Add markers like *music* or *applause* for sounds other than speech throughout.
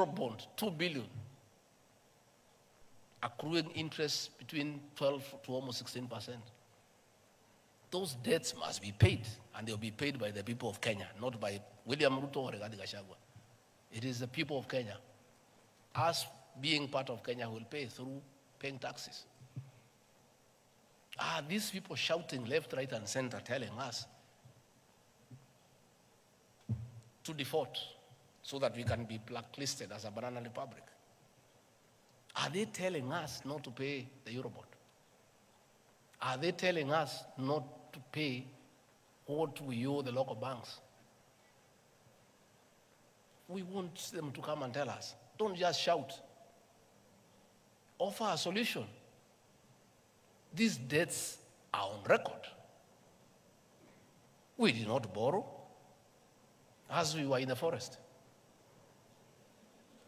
Eurobond, 2 billion, accruing interest between 12 to almost 16 percent. Those debts must be paid, and they'll be paid by the people of Kenya, not by William Ruto or Rigathi Gachagua. It is the people of Kenya. Us being part of Kenya will pay through paying taxes. Ah, these people shouting left, right, and center telling us to default so that we can be blacklisted as a banana republic. Are they telling us not to pay the Eurobond? Are they telling us not to pay what we owe the local banks? We want them to come and tell us. Don't just shout. Offer a solution. These debts are on record. We did not borrow as we were in the forest.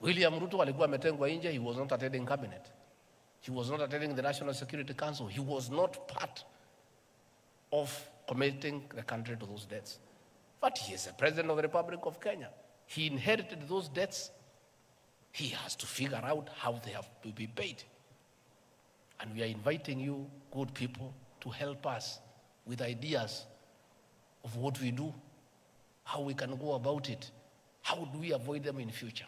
William Ruto alikuwa ametengwa nje, he was not attending cabinet. He was not attending the National Security Council. He was not part of committing the country to those debts. But he is the president of the Republic of Kenya. He inherited those debts. He has to figure out how they have to be paid. And we are inviting you, good people, to help us with ideas of what we do, how we can go about it, how do we avoid them in future.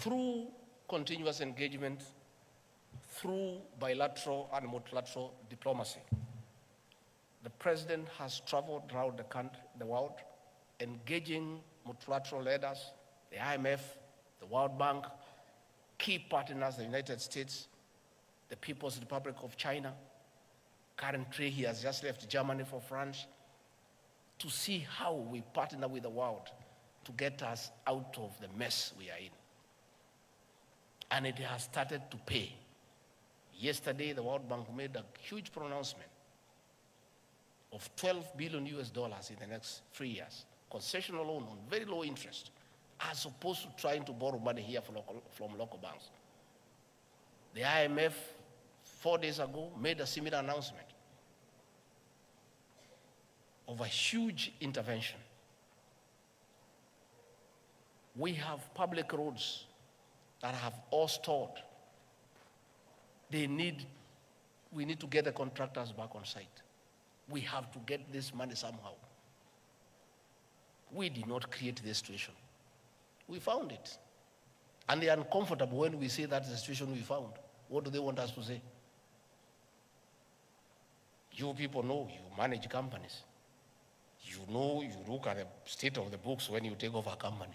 Through continuous engagement, through bilateral and multilateral diplomacy, the president has traveled around the country, the world, engaging multilateral leaders, the IMF, the World Bank, key partners, the United States, the People's Republic of China. Currently, he has just left Germany for France to see how we partner with the world to get us out of the mess we are in. And it has started to pay. Yesterday, the World Bank made a huge pronouncement of 12 billion US dollars in the next three years, concessional loan on very low interest, as opposed to trying to borrow money here from local, from local banks. The IMF, four days ago, made a similar announcement of a huge intervention. We have public roads that have all stalled. They need, we need to get the contractors back on site. We have to get this money somehow. We did not create this situation. We found it. And they are uncomfortable when we say that's the situation we found. What do they want us to say? You people know you manage companies. You know you look at the state of the books when you take over a company.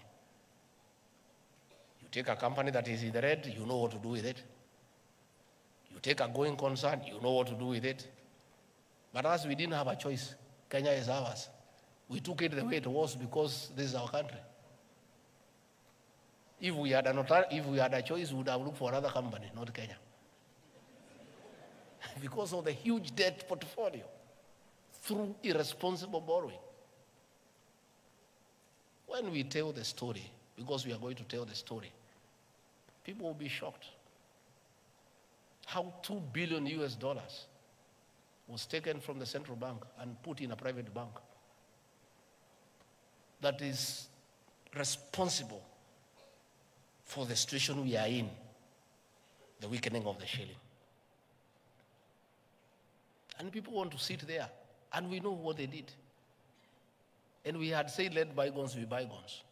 You take a company that is in the red, you know what to do with it. You take a going concern, you know what to do with it. But as we didn't have a choice. Kenya is ours. We took it the way it was because this is our country. If we had, an, if we had a choice, we would have looked for another company, not Kenya. *laughs* because of the huge debt portfolio through irresponsible borrowing. When we tell the story, because we are going to tell the story, people will be shocked. How 2 billion US dollars was taken from the central bank and put in a private bank that is responsible for the situation we are in, the weakening of the shilling. And people want to sit there, and we know what they did. And we had said, let bygones be bygones.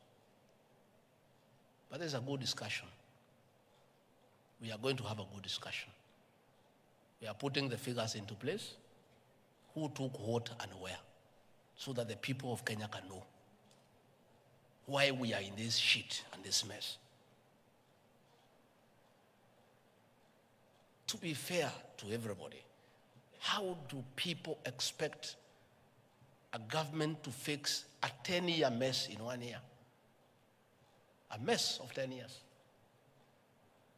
But there's a good discussion. We are going to have a good discussion. We are putting the figures into place who took what and where so that the people of Kenya can know why we are in this shit and this mess. To be fair to everybody, how do people expect a government to fix a 10 year mess in one year? A mess of 10 years.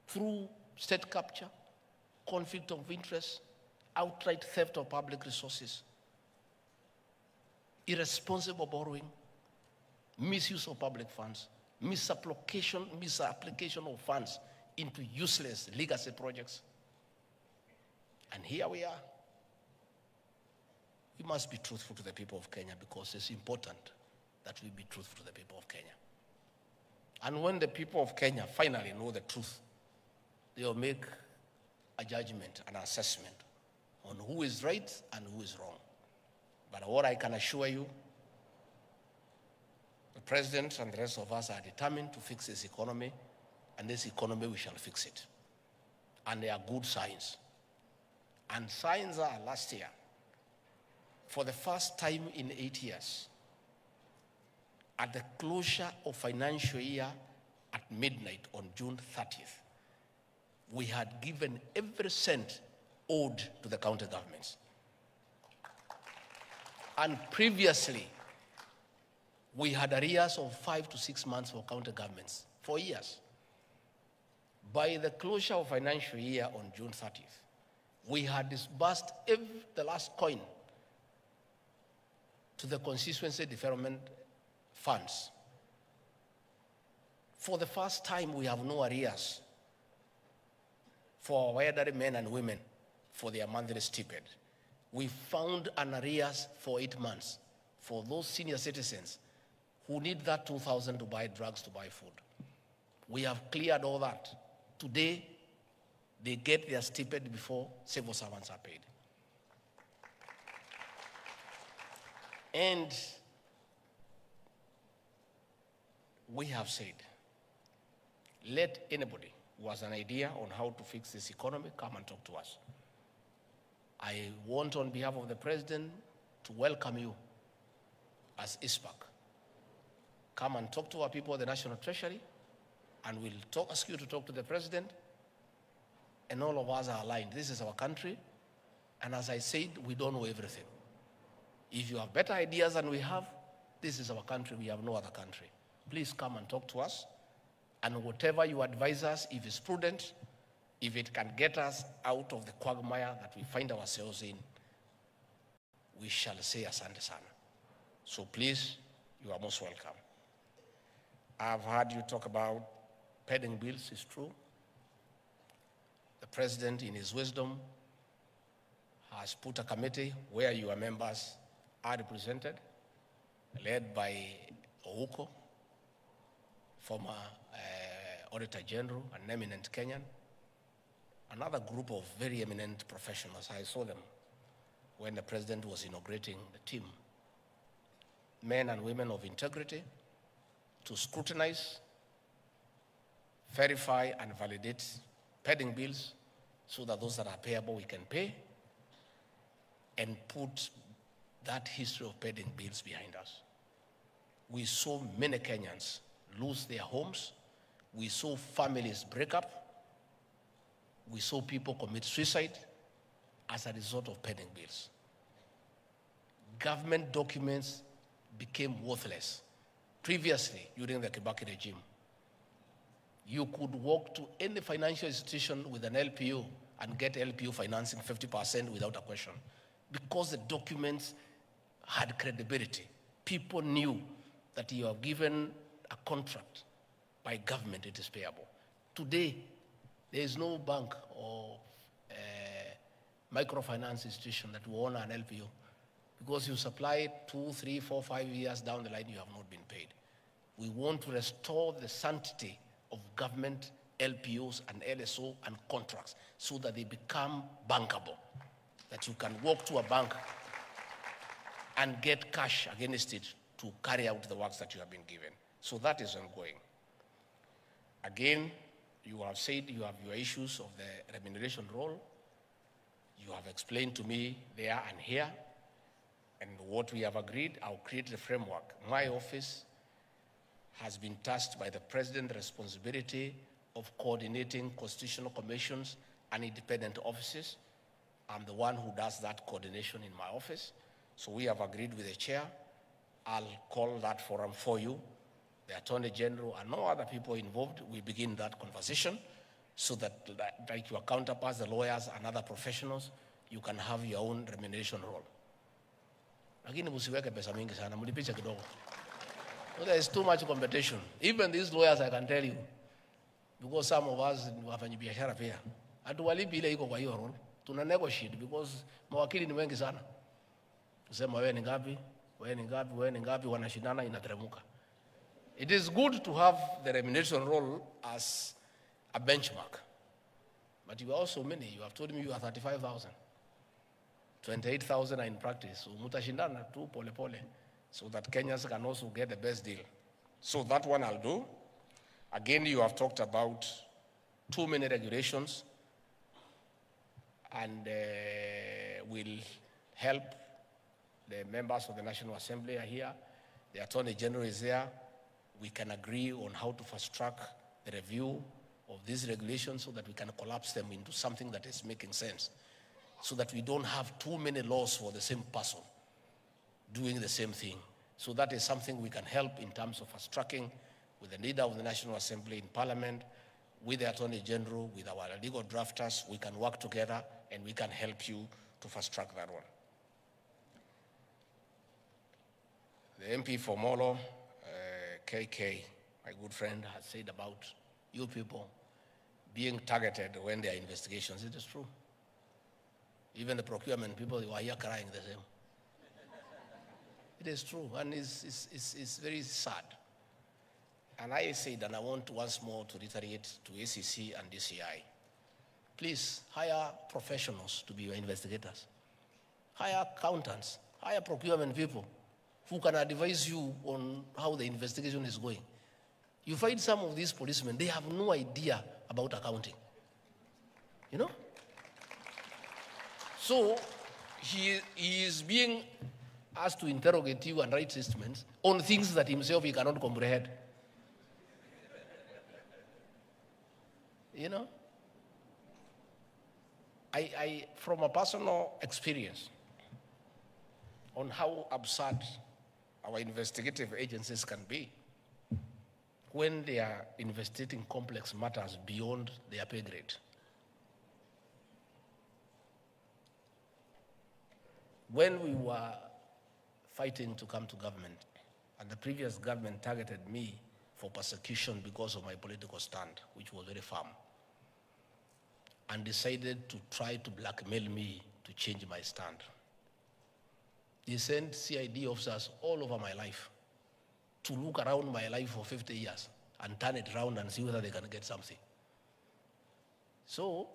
Through state capture, conflict of interest, outright theft of public resources, irresponsible borrowing, misuse of public funds, misapplication, misapplication of funds into useless legacy projects. And here we are. We must be truthful to the people of Kenya because it's important that we be truthful to the people of Kenya. And when the people of Kenya finally know the truth, they'll make a judgment, an assessment on who is right and who is wrong. But what I can assure you, the president and the rest of us are determined to fix this economy, and this economy we shall fix it. And there are good signs. And signs are last year, for the first time in eight years, at the closure of financial year at midnight on June 30th, we had given every cent owed to the county governments. And previously, we had arrears of five to six months for county governments for years. By the closure of financial year on June 30th, we had disbursed every, the last coin to the constituency development funds. For the first time, we have no arrears for our elderly men and women for their monthly stipend. We found an arrears for eight months for those senior citizens who need that 2,000 to buy drugs, to buy food. We have cleared all that. Today, they get their stipend before civil servants are paid. And we have said, let anybody who has an idea on how to fix this economy come and talk to us. I want, on behalf of the president, to welcome you as ICPAK. Come and talk to our people at the National Treasury, and we'll talk, ask you to talk to the president. And all of us are aligned. This is our country, and as I said, we don't know everything. If you have better ideas than we have, this is our country. We have no other country. Please come and talk to us. And whatever you advise us, if it's prudent, if it can get us out of the quagmire that we find ourselves in, we shall say asante sana. So please, you are most welcome. I've heard you talk about pending bills, it's true. The president, in his wisdom, has put a committee where your members are represented, led by Ouko, former uh, Auditor General, an eminent Kenyan, another group of very eminent professionals. I saw them when the president was inaugurating the team. Men and women of integrity to scrutinize, verify, and validate pending bills so that those that are payable we can pay and put that history of pending bills behind us. We saw many Kenyans lose their homes. We saw families break up. We saw people commit suicide as a result of pending bills. Government documents became worthless. Previously, during the Kibaki regime, you could walk to any financial institution with an LPO and get LPO financing 50% without a question because the documents had credibility. People knew that you are given a contract by government, it is payable. Today, there is no bank or uh, microfinance institution that will honor an LPO because you supply it two, three, four, five years down the line, you have not been paid. We want to restore the sanctity of government LPOs and LSO and contracts so that they become bankable. That you can walk to a bank and get cash against it to carry out the works that you have been given. So that is ongoing. Again, you have said you have your issues of the remuneration role. You have explained to me there and here. And what we have agreed, I'll create the framework. My office has been tasked by the president the responsibility of coordinating constitutional commissions and independent offices. I'm the one who does that coordination in my office. So we have agreed with the chair. I'll call that forum for you. The Attorney General and no other people involved, we begin that conversation so that, like your counterparts, the lawyers and other professionals, you can have your own remuneration role. Lakini msiweke pesa mingi sana, mlipishe kidogo. There is too much competition. Even these lawyers, I can tell you, because some of us ni wafanyabiashara pia, hatuwalipi ile iko kwa hiyo role. Tuna negotiate because mawakili ni wengi sana. Tusema wewe ni ngapi, wewe ni ngapi, wewe ni ngapi, wanashindana, inateremka. It is good to have the remuneration role as a benchmark. But you are also many. You have told me you are 35,000. 28,000 are in practice. So mutashindana tu pole pole so that Kenyans can also get the best deal. So that one I'll do. Again, you have talked about too many regulations and uh, will help the members of the National Assembly are here. The Attorney General is there. We can agree on how to fast track the review of these regulations so that we can collapse them into something that is making sense. So that we don't have too many laws for the same person doing the same thing. So that is something we can help in terms of fast tracking with the leader of the National Assembly in Parliament, with the Attorney General, with our legal drafters. We can work together and we can help you to fast track that one. The MP for Molo, KK, my good friend, has said about you people being targeted when there are investigations. It is true. Even the procurement people were here crying the same. It is true, and it's, it's, it's, it's very sad. And I said, and I want once more to reiterate to ACC and DCI, please hire professionals to be your investigators. Hire accountants, hire procurement people who can advise you on how the investigation is going. You find some of these policemen, they have no idea about accounting. You know? So he, he is being asked to interrogate you and write statements on things that himself he cannot comprehend. You know? I, I, from a personal experience on how absurd our investigative agencies can be when they are investigating complex matters beyond their pay grade. When we were fighting to come to government, and the previous government targeted me for persecution because of my political stand, which was very firm, and decided to try to blackmail me to change my stand. They sent CID officers all over my life to look around my life for 50 years and turn it around and see whether they can get something. So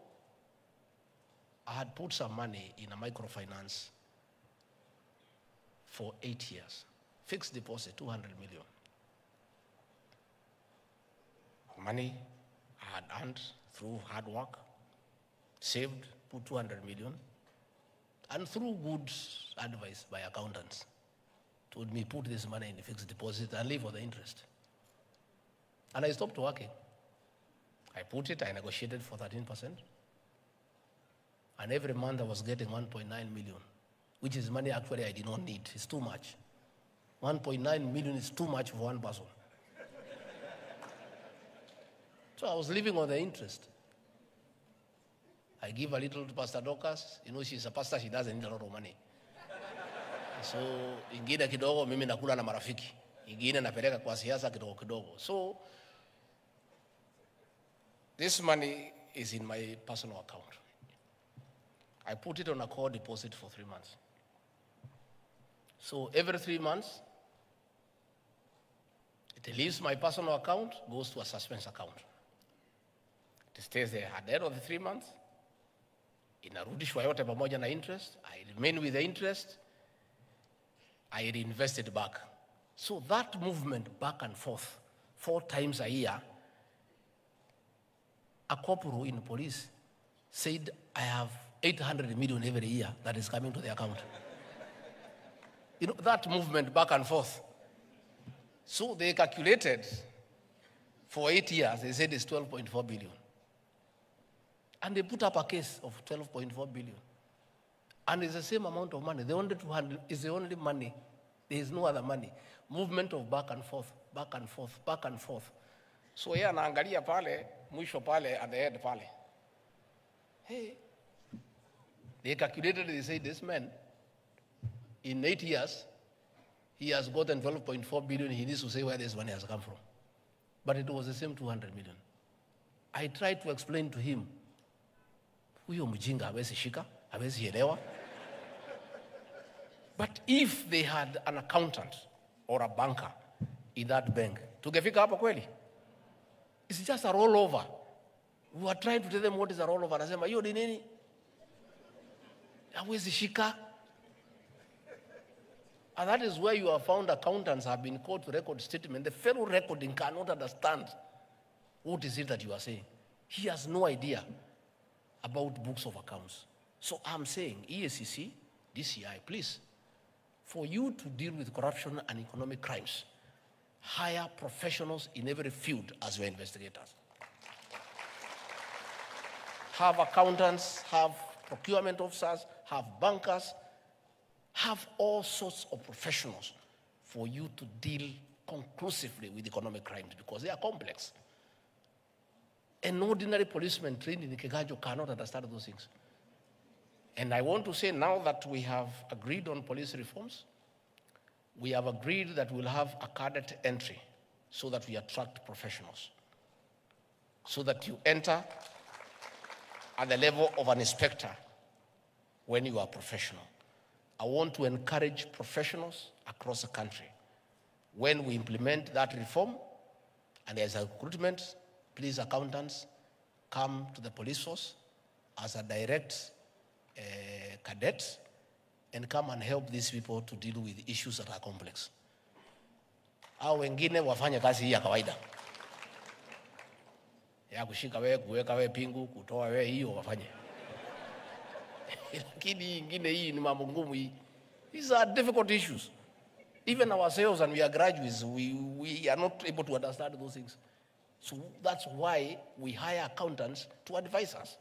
I had put some money in a microfinance for eight years. Fixed deposit, 200 million. Money I had earned through hard work, saved, put 200 million, and through good advice by accountants, told me put this money in the fixed deposit and live for the interest. And I stopped working. I put it, I negotiated for 13%. And every month I was getting 1.9 million, which is money actually I did not need. It's too much. 1.9 million is too much for one person. so I was living on the interest. I give a little to Pastor Dorcas. You know, she's a pastor, she doesn't need a lot of money. So ingine kidogo mimi nakula na marafiki, ingine napeleka kwa siasa kidogo kidogo. So this money is in my personal account. I put it on a core deposit for three months. So every three months, it leaves my personal account, goes to a suspense account. It stays there at the end of the three months. Inarudishwa yote pamoja na interest. I remain with the interest. I reinvested back. So that movement back and forth, four times a year, a corporal in police said, I have 800 million every year that is coming to the account. you know, that movement back and forth. So they calculated for eight years, they said it's 12.4 billion. And they put up a case of 12.4 billion. And it's the same amount of money. The only 200 is the only money. There is no other money. Movement of back and forth, back and forth, back and forth. So yeye anaangalia pale, mwisho pale, at the head pale. Hey, they calculated, they say this man, in eight years, he has gotten 12.4 billion. He needs to say where this money has come from. But it was the same 200 million. I tried to explain to him, huyo mjinga hawezi shika, hawezi elewa. But if they had an accountant or a banker in that bank, tungefika hapa kweli? It's just a rollover. We are trying to tell them what is a rollover. Anasema hiyo ni nini? Hawezi shika. And that is where you have found accountants have been called to record statement. The fellow recording cannot understand what is it that you are saying. He has no idea about books of accounts. So I'm saying, EACC, DCI, please, for you to deal with corruption and economic crimes, hire professionals in every field as your investigators. Have accountants, have procurement officers, have bankers, have all sorts of professionals for you to deal conclusively with economic crimes because they are complex. An ordinary policeman trained in Kiganjo cannot understand those things. And I want to say now that we have agreed on police reforms, we have agreed that we'll have a cadet entry so that we attract professionals. So that you enter at the level of an inspector when you are professional. I want to encourage professionals across the country. When we implement that reform and there's a recruitment, please, accountants, come to the police force as a direct uh, cadet and come and help these people to deal with issues that are complex. Au wengine wafanye kazi hii ya kawaida ya kushika wewe, kuweka wewe pingu, kutoa wewe, hiyo wafanye. *laughs* Lakini ingine hii ni mambo ngumu hii. These are difficult issues. Even ourselves and we are graduates, we, we are not able to understand those things. So that's why we hire accountants to advise us.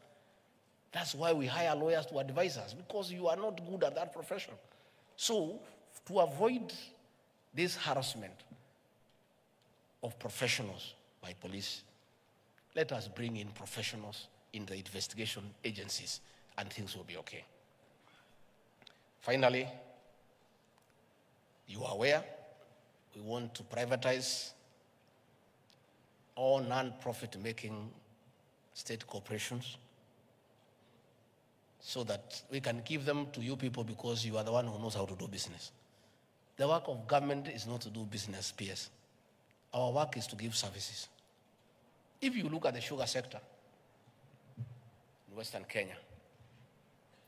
That's why we hire lawyers to advise us, because you are not good at that profession. So, to avoid this harassment of professionals by police, let us bring in professionals in the investigation agencies and things will be okay. Finally, you are aware we want to privatize all non-profit making state corporations so that we can give them to you people because you are the one who knows how to do business. The work of government is not to do business, PS. Our work is to give services. If you look at the sugar sector in Western Kenya,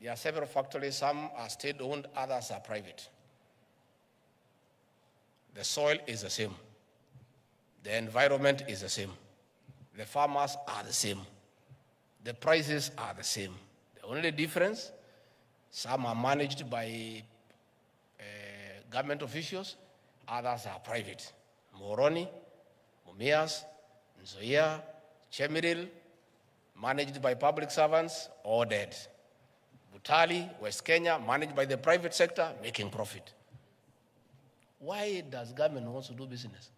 there are several factories, some are state owned, others are private. The soil is the same, the environment is the same, the farmers are the same, the prices are the same. The only difference, some are managed by uh, government officials, others are private. Muhoroni, Mumias, Nzoia, Chemelil, managed by public servants, all dead. Butali, West Kenya, managed by the private sector, making profit. Why does government want to do business?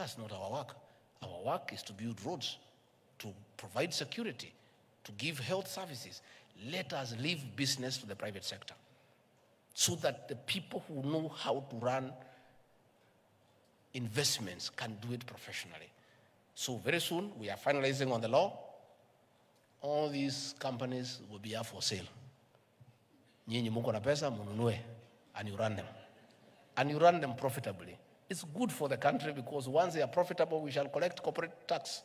That's not our work. Our work is to build roads, to provide security, to give health services. Let us leave business to the private sector so that the people who know how to run investments can do it professionally. So very soon we are finalizing on the law. All these companies will be up for sale. And you run them. And you run them profitably. It's good for the country because once they are profitable, we shall collect corporate tax.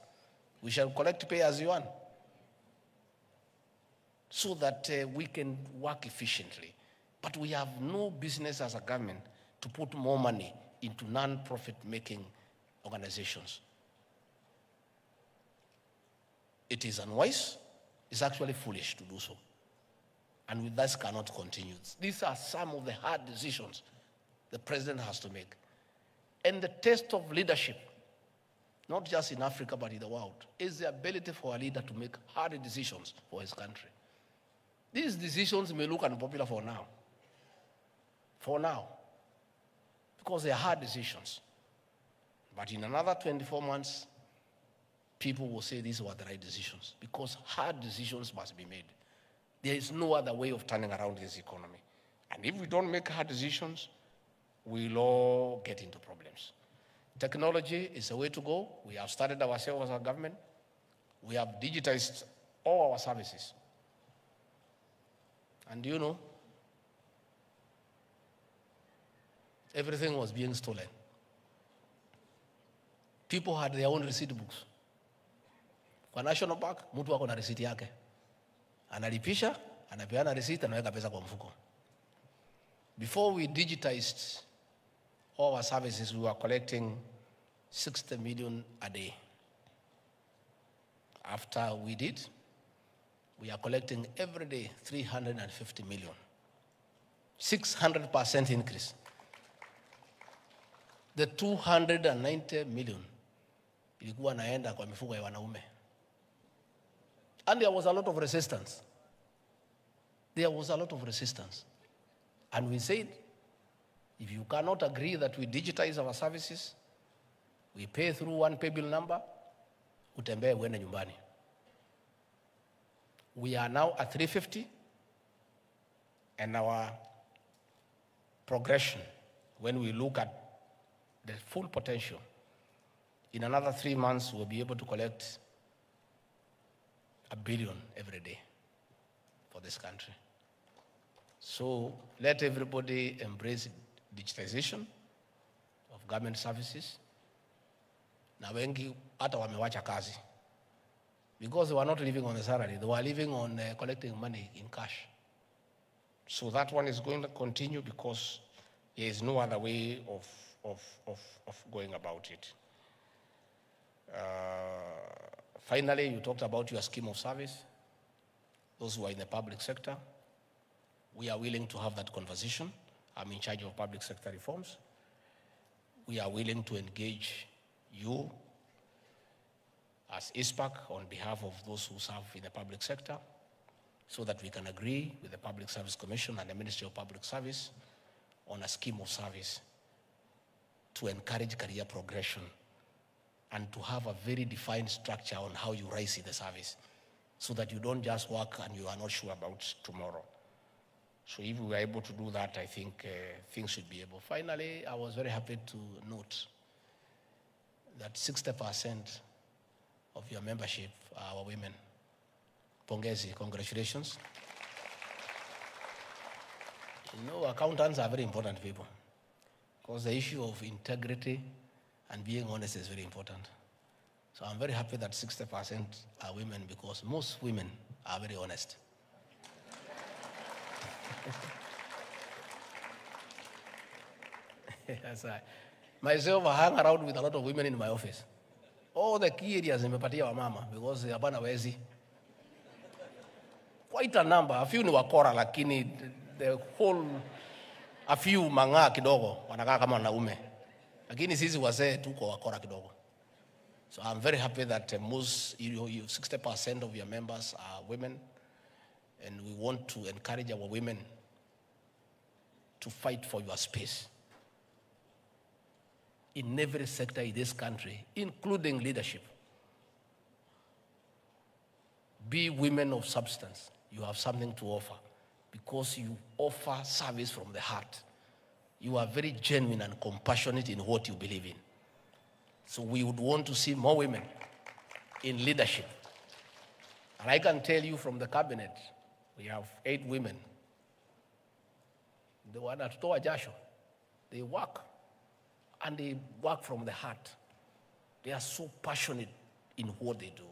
We shall collect pay as you earn. So that uh, we can work efficiently. But we have no business as a government to put more money into non-profit making organizations. It is unwise. It's actually foolish to do so. And with this cannot continue. These are some of the hard decisions the president has to make. And the test of leadership, not just in Africa but in the world, is the ability for a leader to make hard decisions for his country. These decisions may look unpopular for now. For now. Because they are hard decisions. But in another 24 months, people will say these were the right decisions. Because hard decisions must be made. There is no other way of turning around this economy. And if we don't make hard decisions, we'll all get into problems. Technology is the way to go. We have started ourselves as a government. We have digitized all our services. And you know, everything was being stolen. people had their own receipt books. Kwa National Bank mtu ako na receipt yake, analipisha, anapeana receipt, anaweka pesa kwa mfuko. Before we digitized all our services, we were collecting 60 million a day. After we did, we are collecting every day 350 million. 600% increase. The 290 million ilikuwa naenda kwa mifugo ya wanaume. And there was a lot of resistance. There was a lot of resistance. And we said, if you cannot agree that we digitize our services, we pay through one pay bill number, utembee uende nyumbani. We are now at 350 and our progression when we look at the full potential in another three months we'll be able to collect a billion every day for this country so let everybody embrace digitization of government services na wengi hata wamewacha kazi because they were not living on a salary they were living on uh, collecting money in cash so that one is going to continue because there is no other way of, of, of, of going about it. Uh, finally, you talked about your scheme of service. Those who are in the public sector, we are willing to have that conversation. I'm in charge of public sector reforms. We are willing to engage you as ICPAK on behalf of those who serve in the public sector so that we can agree with the Public Service Commission and the Ministry of Public Service on a scheme of service to encourage career progression and to have a very defined structure on how you rise in the service so that you don't just work and you are not sure about tomorrow. So if we were able to do that, I think uh, things should be able. Finally, I was very happy to note that 60% of your membership are women. Pongezi, congratulations. You know, accountants are very important people because the issue of integrity and being honest is very important. So I'm very happy that 60% are women because most women are very honest. *laughs* yes, right. myself, I hang around with a lot of women in my office. All the key areas nimepatia wamama because hapana wezi. Quite a number, a few ni wakora lakini the whole a few mang'aa kidogo wanakaa kama wanaume, lakini sisi wazee tuko wakora kidogo. So I'm very happy that uh, most, you, you, 60% of your members are women, and we want to encourage our women to fight for your space in every sector in this country, including leadership. Be women of substance. You have something to offer because you offer service from the heart. You are very genuine and compassionate in what you believe in. So we would want to see more women in leadership. And I can tell you from the cabinet, we have eight women. The one at Toa Jasho, they work and they work from the heart. They are so passionate in what they do.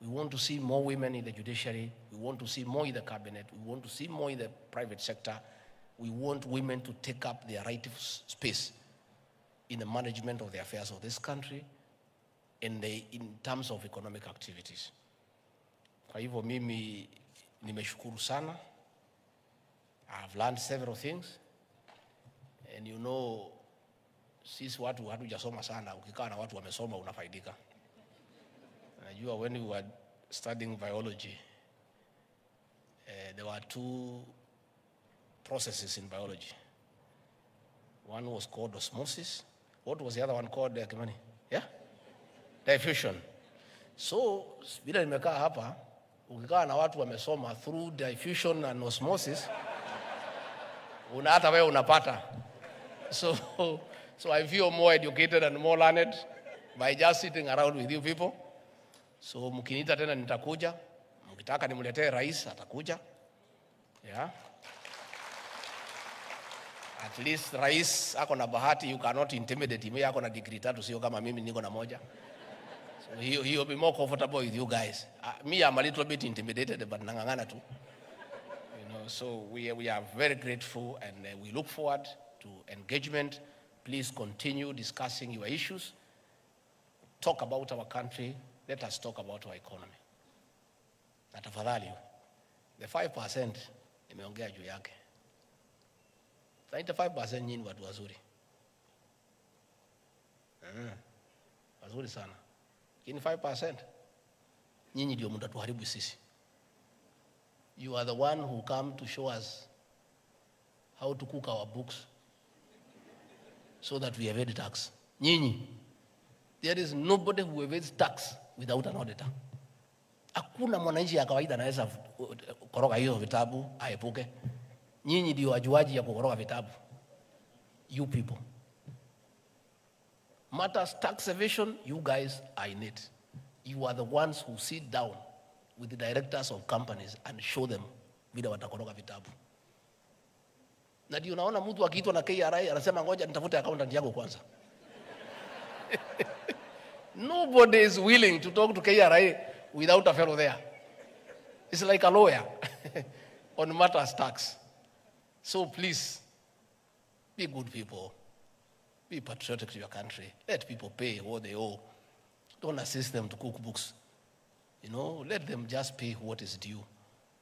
We want to see more women in the judiciary. We want to see more in the cabinet. We want to see more in the private sector. We want women to take up their rightful space in the management of the affairs of this country and the, in terms of economic activities. Kwa hivyo mimi nimeshukuru sana. I've learned several things. And you know, sisi watu hatujasoma sana, ukikaa na watu wamesoma unafaidika. Najua when we were studying biology, uh, there were two processes in biology. One was called osmosis. What was the other one called, uh, Kimani? Yeah? Diffusion. So, bila nimekaa hapa, ukikaa na watu wamesoma through diffusion and osmosis, una hata wewe unapata. So, so I feel more educated and more learned by just sitting around with you people. So mkiniita tena nitakuja, mkitaka nimletee rais atakuja. Yeah. At least rais ako na bahati, you cannot intimidate him. Ako na degree tatu, sio kama mimi niko na moja. So he, he will be more comfortable with you guys. Uh, me, I'm a little bit intimidated, but nangangana too. So we, we are very grateful and uh, we look forward to engagement. Please continue discussing your issues. Talk about our country. Let us talk about our economy. Na tafadhali, the 5% nimeongea juu yake. 95% nyinyi watu wazuri. Mm, wazuri sana. Lakini 5% nyinyi ndio mtatuharibu sisi. You are the one who come to show us how to cook our books so that we evade tax. Nyinyi, there is nobody who evades tax without an auditor. Hakuna mwananchi ya kawaida anaweza koroga hiyo vitabu aepuke. Nyinyi ndio wajuaji ya kukoroga vitabu. You people. Matters tax evasion, you guys are in it. You are the ones who sit down with the directors of companies and show them vile watakoroga vitabu. Na ndio unaona mtu akiitwa na KRA anasema ngoja nitafute accountant yangu kwanza. *laughs* Nobody is willing to talk to KRA without a fellow there. It's like a lawyer *laughs* on matters tax. So please, be good people. Be patriotic to your country. Let people pay what they owe. Don't assist them to cook books. You know, let them just pay what is due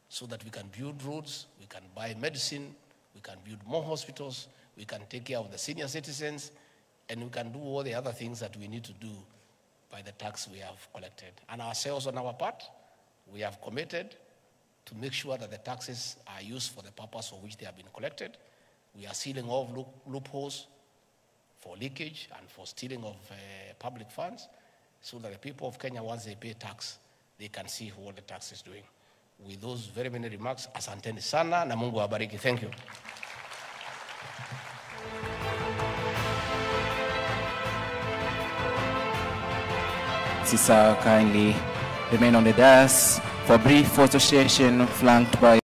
so that we can build roads, we can buy medicine, we can build more hospitals, we can take care of the senior citizens, and we can do all the other things that we need to do by the tax we have collected. And ourselves, on our part, we have committed to make sure that the taxes are used for the purpose for which they have been collected. We are sealing off loop- loopholes for leakage and for stealing of uh, public funds so that the people of Kenya, once they pay tax, they can see what the tax is doing. With those very many remarks, asanteni sana na Mungu. Thank you. Sisa kindly remain on the dais for brief photo session flanked by